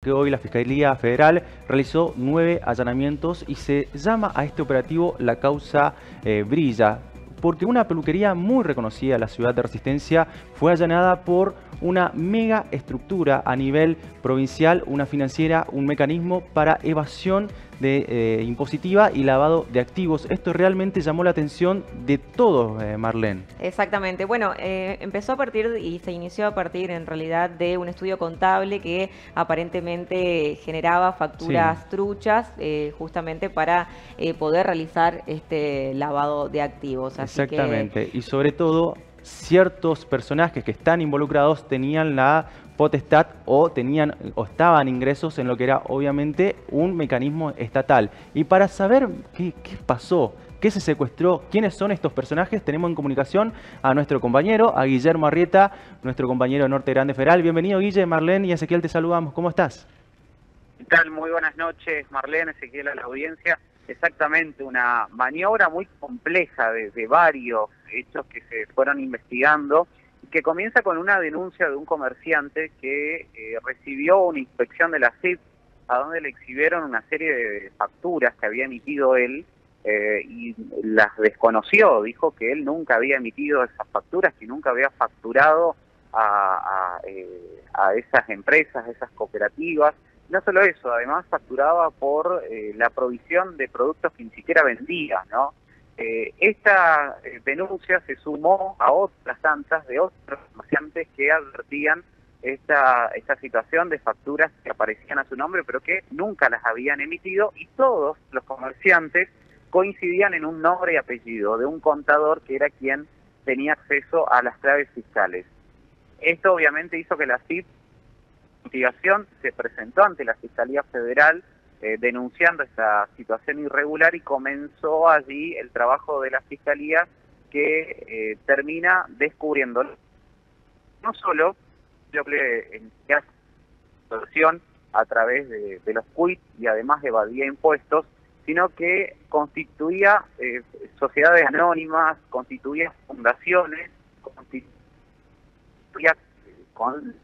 que hoy la Fiscalía Federal realizó nueve allanamientos y se llama a este operativo la causa eh, Brilla, porque una peluquería muy reconocida en la ciudad de Resistencia fue allanada por una mega estructura a nivel provincial, una financiera, un mecanismo para evasión de eh, impositiva y lavado de activos. Esto realmente llamó la atención de todos, eh, Marlene. Exactamente. Bueno, eh, empezó a partir y se inició a partir en realidad de un estudio contable que aparentemente generaba facturas truchas justamente para poder realizar este lavado de activos. Exactamente. Y sobre todo ciertos personajes que están involucrados tenían la potestad o tenían o estaban ingresos en lo que era obviamente un mecanismo estatal. Y para saber qué, pasó, qué se secuestró, quiénes son estos personajes, tenemos en comunicación a nuestro compañero, a Guillermo Arrieta, nuestro compañero Norte Grande Federal. Bienvenido Guille, Marlene y Ezequiel, te saludamos. ¿Cómo estás? ¿Qué tal? Muy buenas noches, Marlene, Ezequiel a la audiencia. Exactamente, una maniobra muy compleja de, varios hechos que se fueron investigando que comienza con una denuncia de un comerciante que eh, recibió una inspección de la CIP a donde le exhibieron una serie de facturas que había emitido él eh, y las desconoció, dijo que él nunca había emitido esas facturas, que nunca había facturado a, a, eh, a esas empresas, a esas cooperativas. No solo eso, además facturaba por la provisión de productos que ni siquiera vendía, ¿no? Eh, esta eh, denuncia se sumó a otras tantas de otros comerciantes que advertían esta, esta situación de facturas que aparecían a su nombre pero que nunca las habían emitido y todos los comerciantes coincidían en un nombre y apellido de un contador que era quien tenía acceso a las claves fiscales. Esto obviamente hizo que la CIP investigación se presentó ante la Fiscalía Federal eh, denunciando esta situación irregular y comenzó allí el trabajo de la Fiscalía que eh, termina descubriendo no solo lo que en situación a través de, los quits y además evadía impuestos, sino que constituía eh, sociedades anónimas, constituía fundaciones, constituía con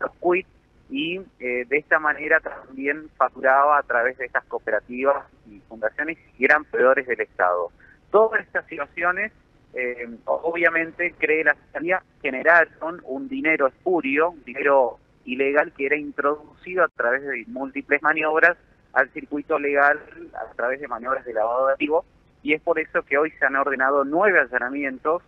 los quits y eh, de esta manera también facturaba a través de estas cooperativas y fundaciones que eran peores del Estado. Todas estas situaciones, eh, obviamente, cree la Fiscalía, generaron un dinero espurio, un dinero ilegal que era introducido a través de múltiples maniobras al circuito legal, a través de maniobras de lavado de activos, y es por eso que hoy se han ordenado nueve allanamientos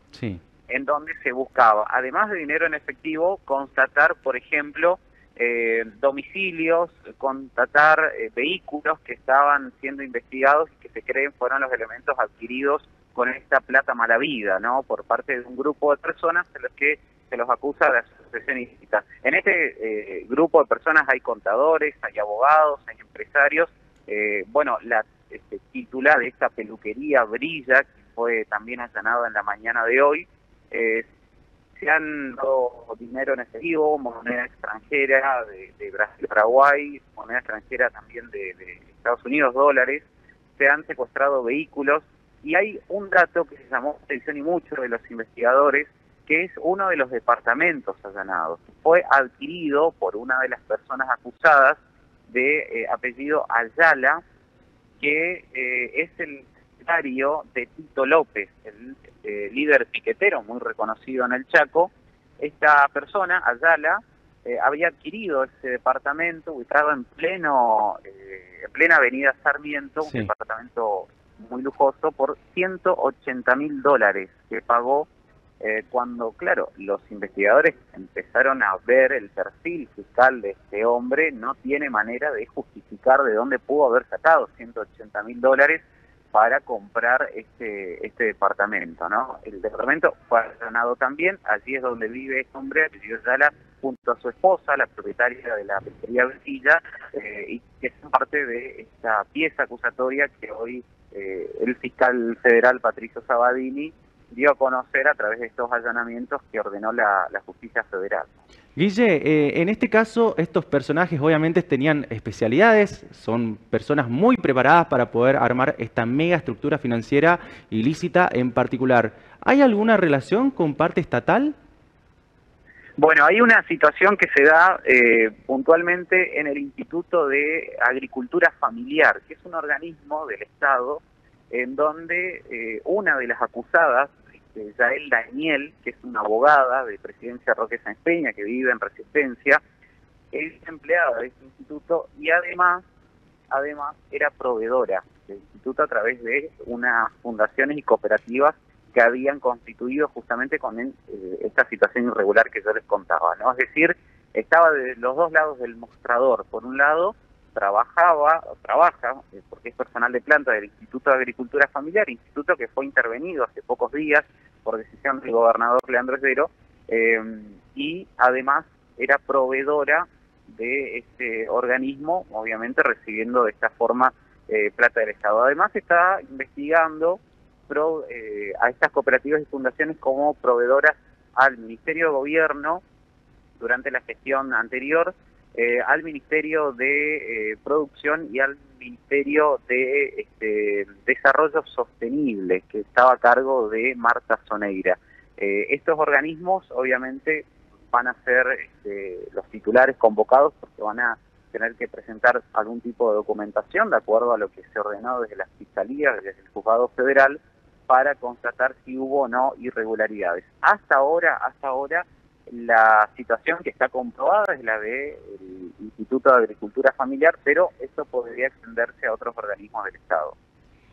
en donde se buscaba, además de dinero en efectivo, constatar, por ejemplo, eh, domicilios, contratar eh, vehículos que estaban siendo investigados y que se creen fueron los elementos adquiridos con esta plata mala vida, ¿no? Por parte de un grupo de personas en los que se los acusa de asociación ilícita. En este eh, grupo de personas hay contadores, hay abogados, hay empresarios. bueno, la este, titular de esta peluquería Brilla, que fue también allanada en la mañana de hoy, se han dado dinero en efectivo, moneda extranjera de, Brasil, Paraguay, moneda extranjera también de, Estados Unidos, dólares, se han secuestrado vehículos y hay un dato que se llamó atención y mucho de los investigadores, que es uno de los departamentos allanados. Fue adquirido por una de las personas acusadas de eh, apellido Ayala, que eh, es el de Tito López, el eh, líder piquetero muy reconocido en el Chaco. Esta persona, Ayala, eh, había adquirido ese departamento ubicado en pleno eh, en plena avenida Sarmiento, un departamento muy lujoso, por 180 mil dólares que pagó cuando, claro, los investigadores empezaron a ver el perfil fiscal de este hombre, no tiene manera de justificar de dónde pudo haber sacado 180 mil dólares para comprar este este departamento, ¿no? El departamento fue allanado también, allí es donde vive este hombre, apellido Yala, junto a su esposa, la propietaria de la pesquería Vecilla, eh, y que es parte de esta pieza acusatoria que hoy eh, el fiscal federal Patricio Sabadini dio a conocer a través de estos allanamientos que ordenó la, justicia federal. Guille, eh, en este caso estos personajes obviamente tenían especialidades, son personas muy preparadas para poder armar esta mega estructura financiera ilícita en particular. ¿Hay alguna relación con parte estatal? Bueno, hay una situación que se da eh, puntualmente en el Instituto de Agricultura Familiar, que es un organismo del Estado en donde eh, una de las acusadas, este, Yael Daniel, que es una abogada de Presidencia Roque Sáenz Peña, que vive en Resistencia, es empleada de este instituto y además, además era proveedora del instituto a través de unas fundaciones y cooperativas que habían constituido justamente con eh, esta situación irregular que yo les contaba, ¿no? Es decir, estaba de los dos lados del mostrador. Por un lado, trabajaba, trabaja, eh, porque es personal de planta del Instituto de Agricultura Familiar, instituto que fue intervenido hace pocos días por decisión del gobernador Leandro Esdero, eh, y además era proveedora de este organismo, obviamente recibiendo de esta forma plata del Estado. Además está investigando eh, a estas cooperativas y fundaciones como proveedoras al Ministerio de Gobierno durante la gestión anterior, eh, al Ministerio de eh, Producción y al Ministerio de este, Desarrollo Sostenible, que estaba a cargo de Marta Soneira. estos organismos obviamente van a ser este, los titulares convocados porque van a tener que presentar algún tipo de documentación de acuerdo a lo que se ordenó desde la Fiscalía, desde el Juzgado Federal, para constatar si hubo o no irregularidades. Hasta ahora, hasta ahora, la situación que está comprobada es la del Instituto de Agricultura Familiar, pero esto podría extenderse a otros organismos del Estado.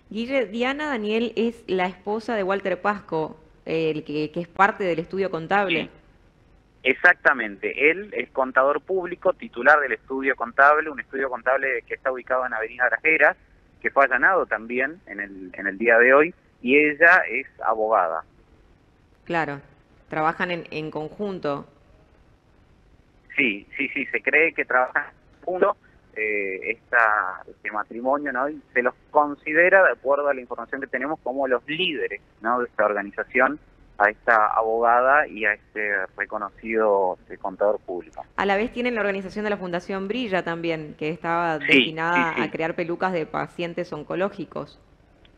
Guille, Diana Daniel es la esposa de Walter Pasco, el que, es parte del estudio contable. Exactamente, él es contador público, titular del estudio contable, un estudio contable que está ubicado en Avenida Grajeras, que fue allanado también en el, en el día de hoy y ella es abogada. Claro, trabajan en, en conjunto. Sí, sí, sí, se cree que trabajan en conjunto eh, esta, este matrimonio, ¿no? Y se los considera, de acuerdo a la información que tenemos, como los líderes, ¿no? De esta organización a esta abogada y a este reconocido este, contador público. A la vez tienen la organización de la Fundación Brilla también, que estaba destinada a crear pelucas de pacientes oncológicos.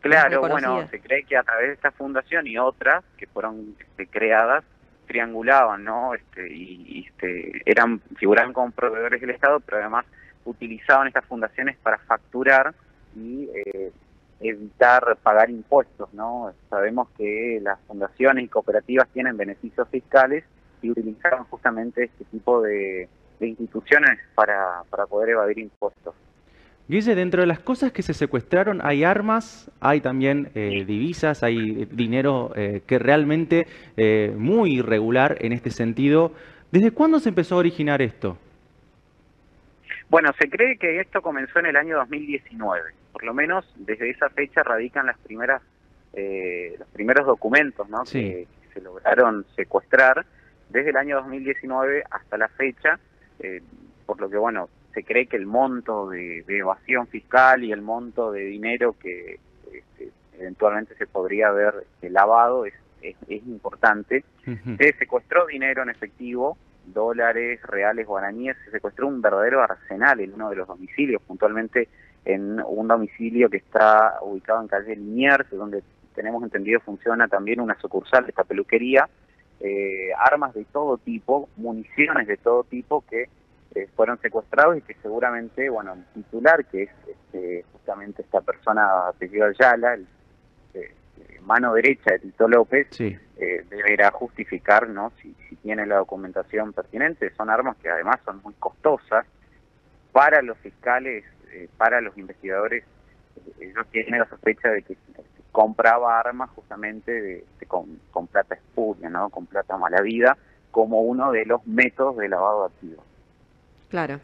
Claro, bueno, se cree que a través de esta fundación y otras que fueron este, creadas triangulaban, ¿no? Este, y, este, eran figuraban como proveedores del Estado, pero además utilizaban estas fundaciones para facturar y eh, evitar pagar impuestos, ¿no? Sabemos que las fundaciones y cooperativas tienen beneficios fiscales y utilizaban justamente este tipo de, de instituciones para, para poder evadir impuestos. Guille, dentro de las cosas que se secuestraron hay armas, hay también eh, divisas, hay dinero eh, que realmente eh, muy irregular en este sentido. ¿Desde cuándo se empezó a originar esto? Bueno, se cree que esto comenzó en el año 2019. Por lo menos desde esa fecha radican las primeras, los primeros documentos ¿no? que, se lograron secuestrar desde el año 2019 hasta la fecha, por lo que bueno se cree que el monto de, evasión fiscal y el monto de dinero que este, eventualmente se podría haber este, lavado es, es, importante. Se secuestró dinero en efectivo, dólares, reales, guaraníes, se secuestró un verdadero arsenal en uno de los domicilios, puntualmente en un domicilio que está ubicado en calle Liniers, donde tenemos entendido funciona también una sucursal de esta peluquería, eh, armas de todo tipo, municiones de todo tipo que eh, fueron secuestrados y que seguramente, bueno, el titular, que es este, justamente esta persona apellido Ayala, el, eh, mano derecha de Tito López, eh, deberá justificar ¿no? Si, si, tiene la documentación pertinente. Son armas que además son muy costosas para los fiscales, para los investigadores. ellos tienen la sospecha de que este, compraba armas justamente con, con plata espuria, ¿no? con plata mala vida, como uno de los métodos de lavado de activos. Claro.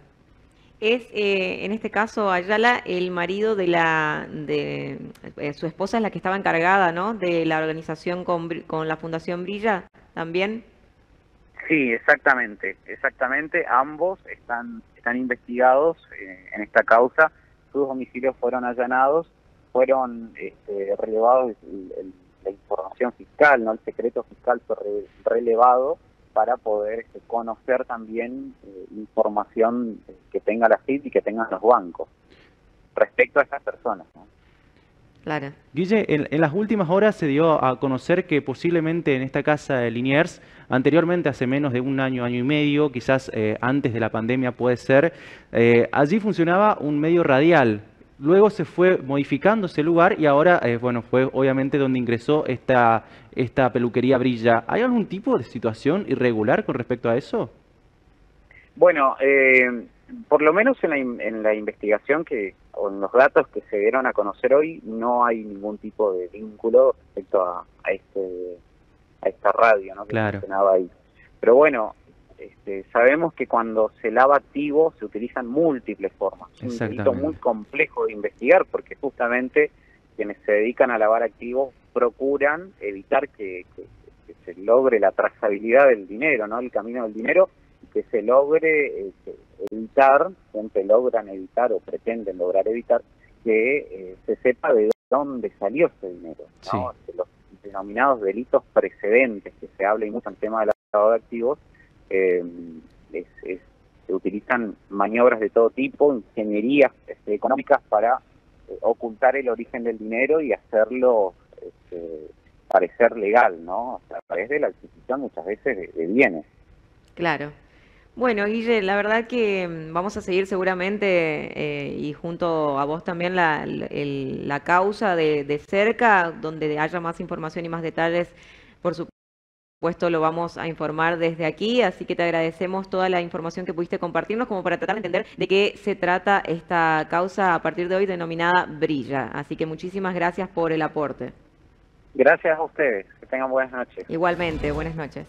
Es, eh, en este caso, Ayala, el marido de la, de eh, su esposa es la que estaba encargada, ¿no? De la organización con, con la Fundación Brilla, también. Sí, exactamente, exactamente. Ambos están, están investigados eh, en esta causa. Sus domicilios fueron allanados, fueron este, relevados la información fiscal, no el secreto fiscal fue relevado para poder este, conocer también eh, información que tenga la FIT y que tengan los bancos respecto a estas personas. Claro. Guille, en, las últimas horas se dio a conocer que posiblemente en esta casa de Liniers, anteriormente hace menos de un año, año y medio, quizás eh, antes de la pandemia puede ser, eh, allí funcionaba un medio radial. Luego se fue modificando ese lugar y ahora, eh, bueno, fue obviamente donde ingresó esta, esta peluquería Brilla. ¿Hay algún tipo de situación irregular con respecto a eso? Bueno, por lo menos en la, en la investigación que, o en los datos que se dieron a conocer hoy, no hay ningún tipo de vínculo respecto a, a este a esta radio ¿no? que funcionaba ahí. Pero bueno, este, sabemos que cuando se lava activo se utilizan múltiples formas. Es un delito muy complejo de investigar porque justamente quienes se dedican a lavar activos procuran evitar que, que, se logre la trazabilidad del dinero, ¿no? el camino del dinero, y que se logre eh, evitar, siempre logran evitar o pretenden lograr evitar que eh, se sepa de dónde salió ese dinero. Los denominados delitos precedentes, que se habla y mucho en tema del lavado de activos, eh, se utilizan maniobras de todo tipo, ingenierías este, económicas para eh, ocultar el origen del dinero y hacerlo este, parecer legal, ¿no? a través de la adquisición muchas veces de bienes. Claro. Bueno, Guille, la verdad que mm, vamos a seguir seguramente eh, y junto a vos también la, la causa de, de, cerca, donde haya más información y más detalles, por supuesto lo vamos a informar desde aquí, así que te agradecemos toda la información que pudiste compartirnos como para tratar de entender de qué se trata esta causa a partir de hoy denominada Brilla. Así que muchísimas gracias por el aporte. Gracias a ustedes, que tengan buenas noches. Igualmente, buenas noches.